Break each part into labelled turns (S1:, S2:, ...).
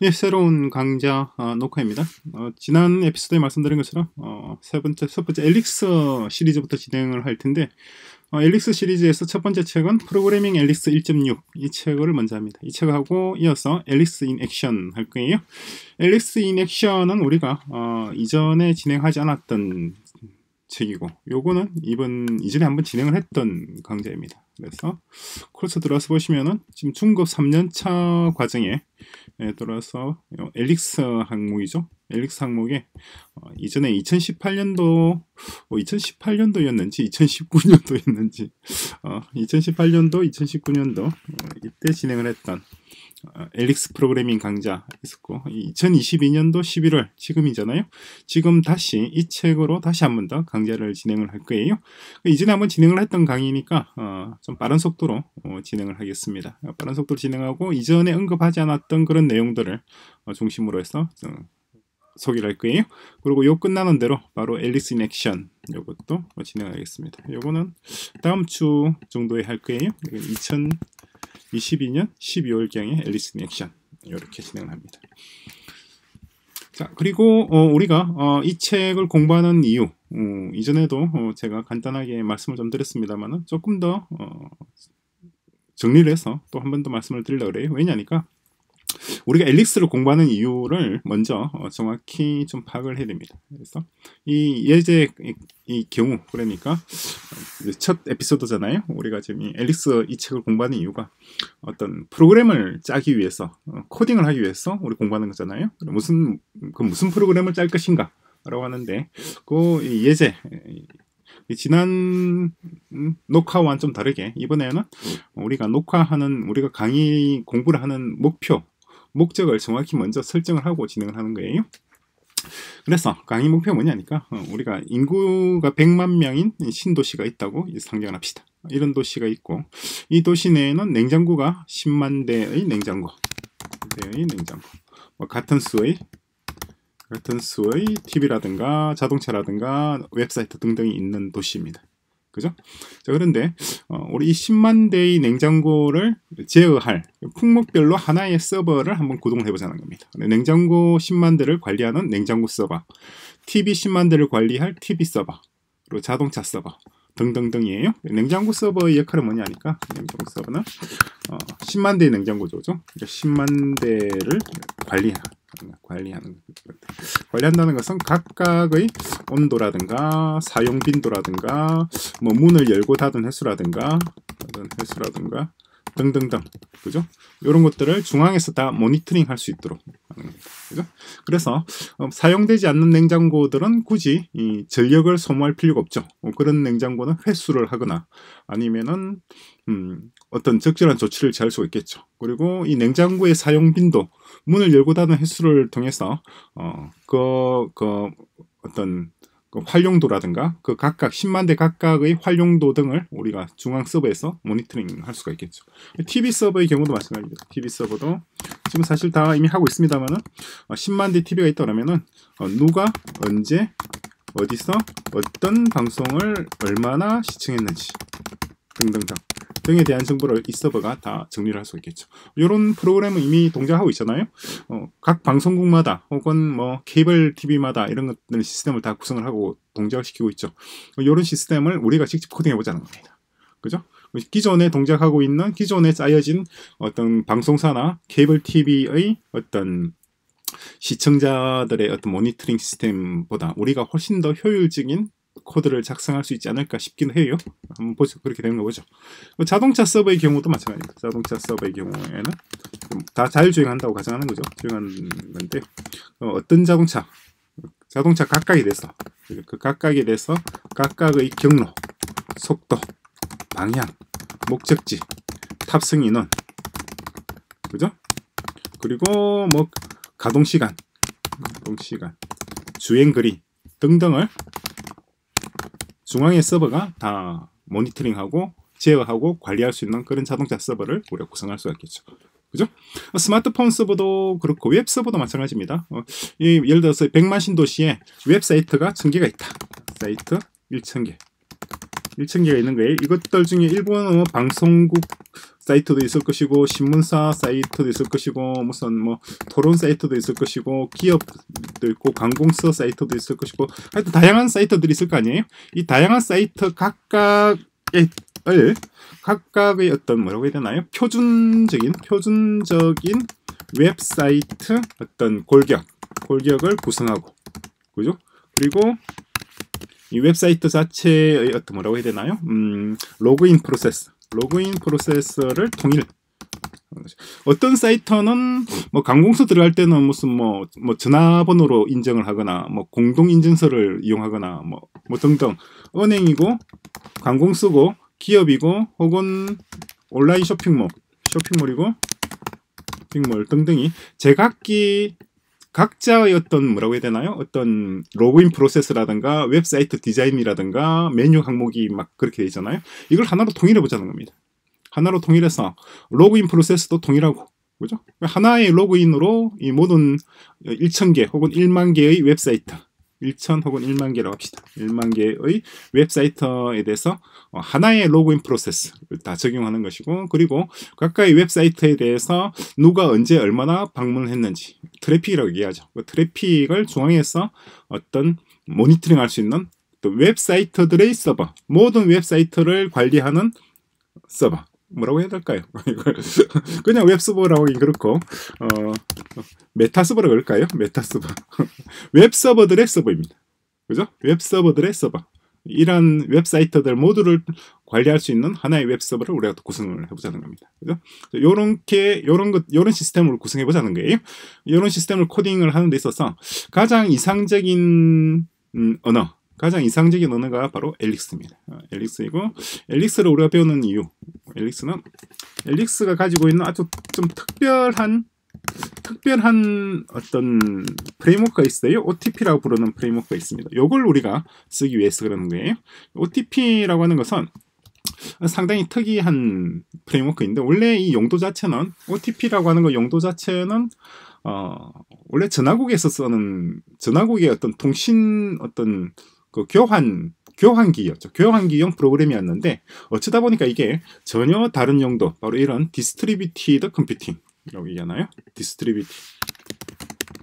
S1: 예, 새로운 강좌 어, 녹화입니다. 어, 지난 에피소드에 말씀드린 것처럼 어, 세 번째, 첫 번째 엘릭스 시리즈부터 진행을 할 텐데 어, 엘릭스 시리즈에서 첫 번째 책은 Programming Elixir 1.6 이 책을 먼저 합니다. 이 책하고 이어서 Elixir in Action 할 거예요. Elixir in Action은 우리가 어, 이전에 진행하지 않았던 책이고 요거는 이번 이전에 한번 진행을 했던 강좌입니다. 그래서 코스 들어와서 보시면은 지금 중급 3년차 과정에 들어서 엘릭스 항목이죠. 엘릭스 항목에 어, 이전에 2018년도 어, 2018년도였는지 2019년도였는지 어, 2018년도 2019년도 어, 이때 진행을 했던 어, 엘릭스 프로그래밍 강좌 있었고 2022년도 11월 지금이잖아요. 지금 다시 이 책으로 다시 한 번 더 강좌를 진행을 할 거예요. 이전에 한번 진행을 했던 강의니까 어, 좀 빠른 속도로 어, 진행을 하겠습니다. 빠른 속도로 진행하고 이전에 언급하지 않았던 그런 내용들을 어, 중심으로 해서 어, 소개를 할 거예요. 그리고 요 끝나는 대로 바로 Elixir in Action 요것도 진행하겠습니다. 요거는 다음 주 정도에 할 거예요. 2000 22년 12월경에 Elixir in Action 이렇게 진행을 합니다. 자 그리고 어, 우리가 어, 이 책을 공부하는 이유 어, 이전에도 어, 제가 간단하게 말씀을 좀 드렸습니다만 조금 더 어, 정리를 해서 또 한 번 더 말씀을 드리려고 그래요. 왜냐니까 우리가 엘릭스를 공부하는 이유를 먼저 어, 정확히 좀 파악을 해야 됩니다. 그래서 이 예제 이 경우 그러니까 첫 에피소드잖아요. 우리가 지금 이 엘릭스 이 책을 공부하는 이유가 어떤 프로그램을 짜기 위해서 어, 코딩을 하기 위해서 우리 공부하는 거잖아요. 무슨 그 무슨 프로그램을 짤 것인가? 라고 하는데 그 예제 지난 음, 녹화와는 좀 다르게 이번에는 우리가 녹화하는 우리가 강의 공부를 하는 목표 목적을 정확히 먼저 설정을 하고 진행을 하는 거예요. 그래서 강의 목표가 뭐냐니까 어, 우리가 인구가 100만 명인 신도시가 있다고 상정을 합시다. 이런 도시가 있고 이 도시 내에는 냉장고가 10만 대의 냉장고 대의 냉장고 뭐 같은 수의 같은 수의 TV라든가 자동차라든가 웹사이트 등등이 있는 도시입니다. 그죠? 자, 그런데 어, 우리 이 10만 대의 냉장고를 제어할 품목별로 하나의 서버를 한번 구동을 해보자는 겁니다. 냉장고 10만 대를 관리하는 냉장고 서버, TV 10만 대를 관리할 TV 서버, 그리고 자동차 서버 등등등이에요. 냉장고 서버의 역할은 뭐냐니까 냉장고 서버는 어, 10만 대의 냉장고죠. 10만 대를 관리하는 관리하는 관리한다는 것은 각각의 온도라든가 사용 빈도라든가 뭐 문을 열고 닫은 횟수라든가 닫은 횟수라든가 등등등 그죠? 이런 것들을 중앙에서 다 모니터링 할 수 있도록 하는 겁니다. 그죠? 그래서 어, 사용되지 않는 냉장고들은 굳이 이 전력을 소모할 필요가 없죠. 어, 그런 냉장고는 회수를 하거나 아니면은 음, 어떤 적절한 조치를 취할 수가 있겠죠. 그리고 이 냉장고의 사용 빈도 문을 열고 닫는 횟수를 통해서 어, 그, 그 어떤 그 활용도라든가 그 각각 10만 대 각각의 활용도 등을 우리가 중앙 서버에서 모니터링 할 수가 있겠죠. TV 서버의 경우도 마찬가지입니다. TV 서버도 지금 사실 다 이미 하고 있습니다만은 어, 10만 대 TV가 있다면은 어, 누가 언제 어디서 어떤 방송을 얼마나 시청했는지 등등등 등에 대한 정보를 이 서버가 다 정리를 할 수 있겠죠. 이런 프로그램은 이미 동작하고 있잖아요. 어, 각 방송국마다 혹은 뭐 케이블 TV마다 이런 것들 시스템을 다 구성을 하고 동작을 시키고 있죠. 이런 시스템을 우리가 직접 코딩해 보자는 겁니다. 그죠? 기존에 동작하고 있는 기존에 짜여진 어떤 방송사나 케이블 TV의 어떤 시청자들의 어떤 모니터링 시스템보다 우리가 훨씬 더 효율적인 코드를 작성할 수 있지 않을까 싶긴 해요. 한번 보죠. 그렇게 되는 거죠. 자동차 서버의 경우도 마찬가지입니다. 자동차 서버의 경우에는 다 자율주행한다고 가정하는 거죠. 주행하는 건데 어, 떤 자동차 자동차 각각에 대해서 그 각각에 대해서 각각의 경로, 속도, 방향, 목적지, 탑승 인원, 그죠? 그리고 뭐 가동 시간, 가동 시간, 주행 거리 등등을 중앙의 서버가 다 모니터링하고 제어하고 관리할 수 있는 그런 자동차 서버를 우리가 구성할 수가 있겠죠. 그죠? 스마트폰 서버도 그렇고 웹 서버도 마찬가지입니다. 어, 이, 예를 들어서 100만 신도시에 웹사이트가 1000개가 있다. 사이트 1000개. 1,000개가 있는 거예요. 이것들 중에 일부는 방송국 사이트도 있을 것이고 신문사 사이트도 있을 것이고 무슨 뭐 토론 사이트도 있을 것이고 기업도 있고 관공서 사이트도 있을 것이고 하여튼 다양한 사이트들이 있을 거 아니에요. 이 다양한 사이트 각각의 각각의 어떤 뭐라고 해야 되나요? 표준적인 표준적인 웹사이트 어떤 골격 골격을 구성하고 그죠? 그리고 이 웹사이트 자체의 어떤 뭐라고 해야 되나요? 음, 로그인 프로세스, 로그인 프로세스를 통일. 어떤 사이트는 뭐 관공서 들어갈 때는 무슨 뭐, 뭐 전화번호로 인정을 하거나 뭐 공동 인증서를 이용하거나 뭐, 뭐 등등 은행이고 관공서고 기업이고 혹은 온라인 쇼핑몰 쇼핑몰이고 쇼핑몰 등등이 제각기 각자의 어떤 뭐라고 해야 되나요? 어떤 로그인 프로세스라든가 웹사이트 디자인이라든가 메뉴 항목이 막 그렇게 되잖아요. 이걸 하나로 통일해 보자는 겁니다. 하나로 통일해서 로그인 프로세스도 통일하고 그죠? 하나의 로그인으로 이 모든 1,000개 혹은 1만 개의 웹사이트 1천 혹은 1만 개라고 합시다. 1만 개의 웹사이트에 대해서 어, 하나의 로그인 프로세스를 다 적용하는 것이고 그리고 각각의 웹사이트에 대해서 누가 언제 얼마나 방문을 했는지 트래픽이라고 얘기하죠. 그 트래픽을 중앙에서 어떤 모니터링 할 수 있는 또 웹사이트들의 서버 모든 웹사이트를 관리하는 서버 뭐라고 해야 될까요? 그냥 웹서버라고 하긴 그렇고 어, meta server라고 할까요? meta server 웹서버들의 서버입니다. 그죠? 웹서버들의 서버 이런 웹사이트들 모두를 관리할 수 있는 하나의 웹서버를 우리가 구성을 해보자는 겁니다. 그죠? 요렇게, 요런 것, 요런 시스템을 구성해보자는 거예요. 요런 시스템을 코딩을 하는 데 있어서 가장 이상적인 음, 언어, 가장 이상적인 언어가 바로 엘릭스입니다. 어, 엘릭스이고 엘릭스를 우리가 배우는 이유 엘릭스는 엘릭스가 가지고 있는 아주 좀 특별한 특별한 어떤 프레임워크가 있어요. OTP라고 부르는 프레임워크가 있습니다. 이걸 우리가 쓰기 위해서 그러는 거예요. OTP라고 하는 것은 상당히 특이한 프레임워크인데 원래 이 용도 자체는 OTP라고 하는 거 용도 자체는 어 원래 전화국에서 쓰는 전화국의 어떤 통신 어떤 그 교환 교환기였죠. 교환기용 프로그램이었는데 어쩌다 보니까 이게 전혀 다른 용도 바로 이런 distributed computing이라고 얘기하나요? distribute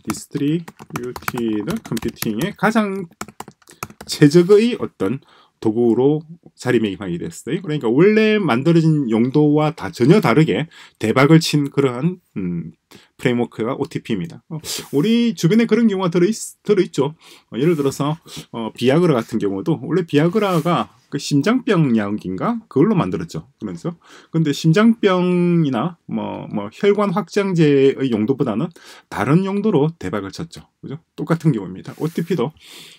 S1: distributed computing의 가장 최적의 어떤 도구로 자리매김하게 됐어요. 그러니까 원래 만들어진 용도와 다 전혀 다르게 대박을 친 그러한 음, 프레임워크가 OTP입니다. 어, 우리 주변에 그런 경우가 들어있, 들어있죠. 어, 예를 들어서 어, 비아그라 같은 경우도 원래 비아그라가 그 심장병 약인가 그걸로 만들었죠. 그래서 근데 심장병이나 뭐, 뭐 혈관 확장제의 용도보다는 다른 용도로 대박을 쳤죠. 그죠? 똑같은 경우입니다. OTP도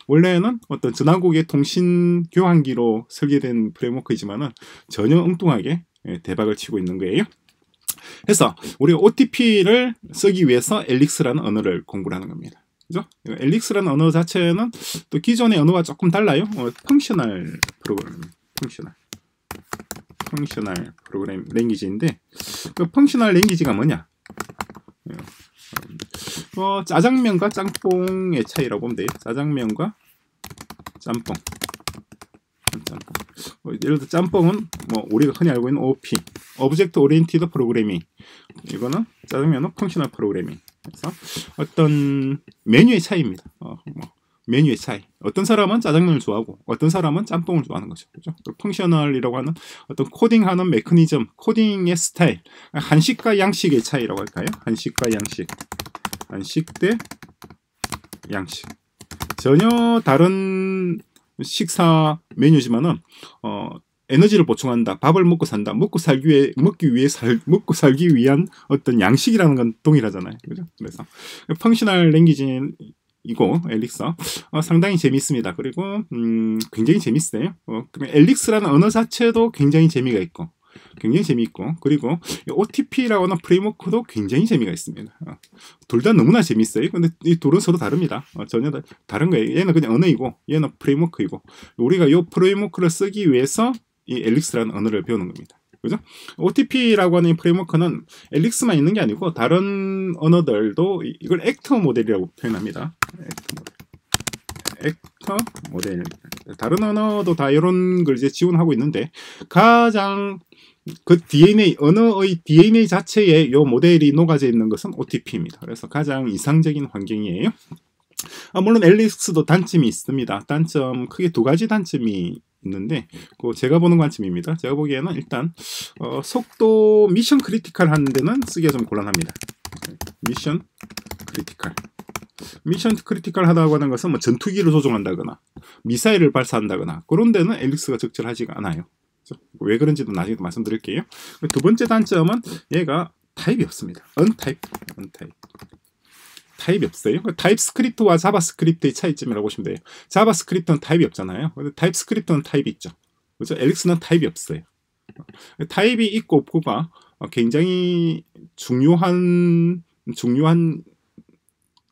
S1: 원래는 어떤 전화국의 통신 교환기로 설계된 프레임워크이지만은 전혀 엉뚱하게 예, 대박을 치고 있는 거예요. 해서 우리가 OTP를 쓰기 위해서 Elixir라는 언어를 공부를 하는 겁니다. 그죠? Elixir라는 언어 자체는 또 기존의 언어와 조금 달라요. 어, functional program, functional. functional program language인데 그 functional language가 뭐냐? 어, 짜장면과 짬뽕의 차이라고 보면 돼요. 짜장면과 짬뽕. 짬뽕. 어, 예를 들어 짬뽕은 뭐 우리가 흔히 알고 있는 OOP, Object Oriented Programming. 이거는 짜장면은 functional programming. 그래서 어떤 메뉴의 차이입니다. 어, 뭐 메뉴의 차이. 어떤 사람은 짜장면을 좋아하고 어떤 사람은 짬뽕을 좋아하는 거죠. 그죠? functional이라고 하는 어떤 코딩하는 메커니즘, 코딩의 스타일, 한식과 양식의 차이라고 할까요? 한식과 양식. 한식 대 양식. 전혀 다른 식사 메뉴지만은 어 에너지를 보충한다. 밥을 먹고 산다. 먹고 살기 위해 먹기 위해 살 먹고 살기 위한 어떤 양식이라는 건 동일하잖아요. 그죠? 그래서 펑셔널 랭귀지이고 엘릭서 어, 상당히 재밌습니다. 그리고 음, 굉장히 재밌어요. 어, 엘릭스라는 언어 자체도 굉장히 재미가 있고 굉장히 재미있고 그리고 OTP라고 하는 프레임워크도 굉장히 재미가 있습니다. 어, 둘다 너무나 재밌어요. 근데 이 둘은 서로 다릅니다. 어, 전혀 다, 다른 거예요. 얘는 그냥 언어이고 얘는 프레임워크이고 우리가 이 프레임워크를 쓰기 위해서 이 Elixir라는 언어를 배우는 겁니다. 그죠? OTP라고 하는 프레임워크는 Elixir만 있는 게 아니고 다른 언어들도 이걸 actor model이라고 표현합니다. actor model. actor model. 다른 언어도 다 이런 걸 이제 지원하고 있는데 가장 그 DNA 언어의 DNA 자체에 요 모델이 녹아져 있는 것은 OTP입니다. 그래서 가장 이상적인 환경이에요. 아, 물론 엘릭스도 단점이 있습니다. 단점 크게 두 가지 단점이 있는데 그 제가 보는 관점입니다. 제가 보기에는 일단 어, 속도 mission critical 하는 데는 쓰기가 좀 곤란합니다. mission critical mission critical 하다고 하는 것은 뭐 전투기를 조종한다거나 미사일을 발사한다거나 그런 데는 엘릭스가 적절하지가 않아요. 왜 그런지도 나중에 말씀드릴게요. 두 번째 단점은 얘가 타입이 없습니다. untyped, untyped. 타입이 없어요. TypeScript와 JavaScript의 차이점이라고 보시면 돼요. JavaScript는 타입이 없잖아요. TypeScript는 타입이 있죠. 그죠? 엘릭스는 타입이 없어요. 타입이 있고 없고가 굉장히 중요한 중요한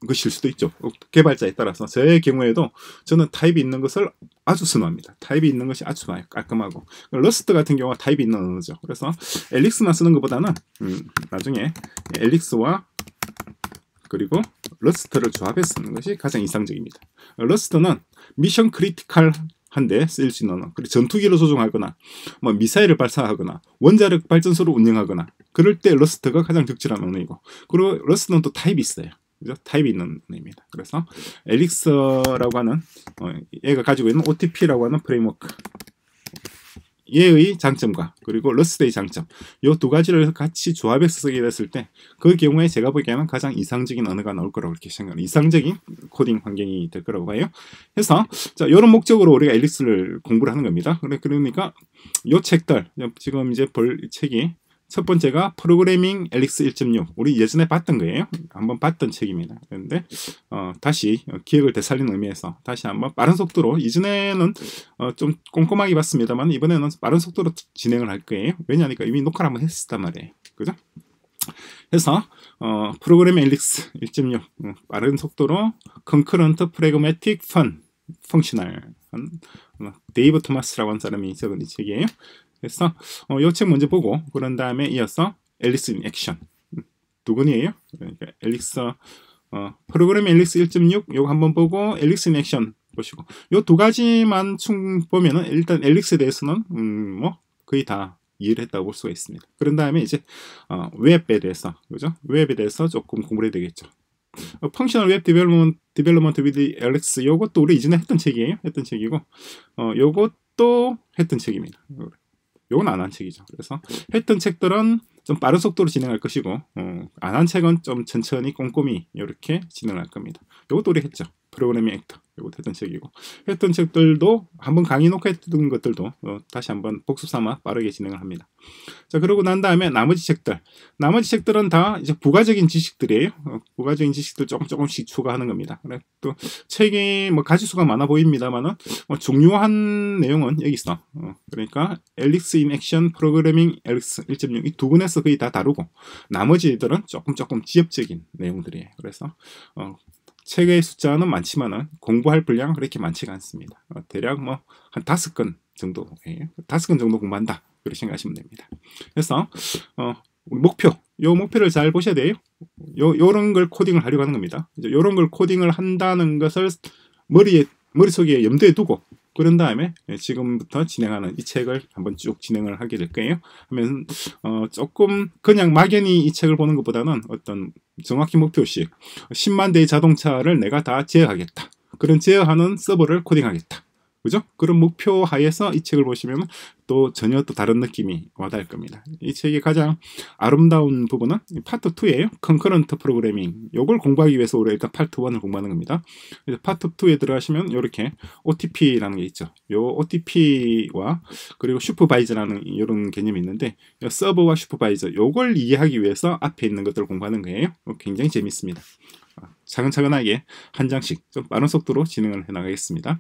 S1: 것일 수도 있죠. 개발자에 따라서 저의 경우에도 저는 타입이 있는 것을 아주 선호합니다. 타입이 있는 것이 아주 깔끔하고 Rust 같은 경우가 타입이 있는 언어죠. 그래서 Elixir만 쓰는 것보다는 음, 나중에 Elixir와 그리고 Rust를 조합해서 쓰는 것이 가장 이상적입니다. Rust는 mission critical 한데 쓰일 수 있는. 그리고 전투기를 조종하거나 뭐 미사일을 발사하거나 원자력 발전소를 운영하거나 그럴 때 Rust가 가장 적절한 언어이고 그리고 Rust는 또 타입이 있어요. 그죠? 타입이 있는 언어입니다. 그래서 Elixir라고 하는 어, 얘가 가지고 있는 OTP라고 하는 프레임워크 얘의 장점과 그리고 Rust의 장점 이 두 가지를 같이 조합해서 쓰게 됐을 때 그 경우에 제가 보기에는 가장 이상적인 언어가 나올 거라고 이렇게 생각합니다. 이상적인 코딩 환경이 될 거라고 봐요. 그래서 자 이런 목적으로 우리가 Elixir를 공부를 하는 겁니다. 그러니까 이 책들 지금 이제 볼 책이 첫 번째가 Programming Elixir 1.6 우리 예전에 봤던 거예요. 한번 봤던 책입니다. 그런데 어, 다시 기억을 되살리는 의미에서 다시 한번 빠른 속도로 이전에는 어, 좀 꼼꼼하게 봤습니다만 이번에는 빠른 속도로 진행을 할 거예요. 왜냐하니까 이미 녹화를 한번 했었단 말이에요. 그죠? 그래서 어, Programming Elixir 1.6 어, 빠른 속도로 concurrent pragmatic fun functional 데이브 토마스라고 하는 사람이 적은 이 책이에요 그래서 어, 요책 먼저 보고 그런 다음에 이어서 Elixir in Action 두 권이에요. 그러니까 Elixir 어, 프로그램 Elixir 1.6 요거 한번 보고 Elixir in Action 보시고 요 두 가지만 충 보면은 일단 앨릭스에 대해서는 음, 뭐 거의 다 이해를 했다고 볼 수가 있습니다. 그런 다음에 이제 어, 웹에 대해서 그죠? 웹에 대해서 조금 공부를 해야 되겠죠. 어, Functional Web Development Development with Elixir 요것도 우리 이전에 했던 책이에요. 했던 책이고 어, 요것도 했던 책입니다. 요건 안 한 책이죠. 그래서 했던 책들은 좀 빠른 속도로 진행할 것이고 어, 안한 책은 좀 천천히 꼼꼼히 이렇게 진행할 겁니다. 요것도 우리 했죠. Programming Ecto 이거 했던 책이고 했던 책들도 한번 강의 녹화했던 것들도 어, 다시 한번 복습 삼아 빠르게 진행을 합니다. 자 그러고 난 다음에 나머지 책들 나머지 책들은 다 이제 부가적인 지식들이에요. 어, 부가적인 지식들 조금 조금씩 추가하는 겁니다. 그래 또 책이 뭐 가지수가 많아 보입니다만은 뭐 중요한 내용은 여기 있어. 어, 그러니까 엘릭스 인 액션 프로그래밍 엘릭스 1.6 이 두 권에서 거의 다 다루고 나머지들은 조금 조금 지엽적인 내용들이에요. 그래서 어, 책의 숫자는 많지만은 공부할 분량은 그렇게 많지가 않습니다. 어, 대략 뭐 한 다섯 건 정도예요. 다섯 건 정도 공부한다. 그렇게 생각하시면 됩니다. 그래서 어, 목표, 요 목표를 잘 보셔야 돼요. 요 요런 걸 코딩을 하려고 하는 겁니다. 이제 요런 걸 코딩을 한다는 것을 머리에 머릿속에 염두에 두고 그런 다음에 예, 지금부터 진행하는 이 책을 한번 쭉 진행을 하게 될 거예요. 하면 어 조금 그냥 막연히 이 책을 보는 것보다는 어떤 정확히 목표식 10만 대의 자동차를 내가 다 제어하겠다. 그런 제어하는 서버를 코딩하겠다. 그죠? 그런 목표 하에서 이 책을 보시면 또 전혀 또 다른 느낌이 와닿을 겁니다. 이 책의 가장 아름다운 부분은 파트 2예요. Concurrent Programming. 요걸 공부하기 위해서 우리가 일단 파트 1을 공부하는 겁니다. 파트 2에 들어가시면 이렇게 OTP라는 게 있죠. 요 OTP와 그리고 supervisor라는 이런 개념이 있는데 서버와 supervisor 요걸 이해하기 위해서 앞에 있는 것들을 공부하는 거예요. 굉장히 재밌습니다. 차근차근하게 한 장씩 좀 빠른 속도로 진행을 해 나가겠습니다.